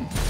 Come on.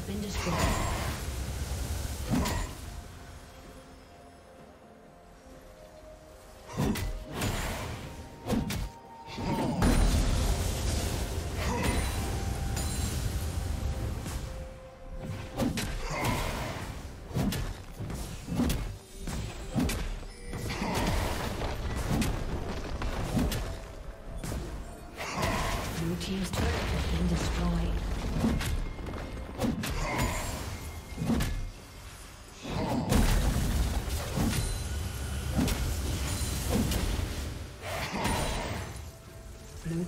has been destroyed. you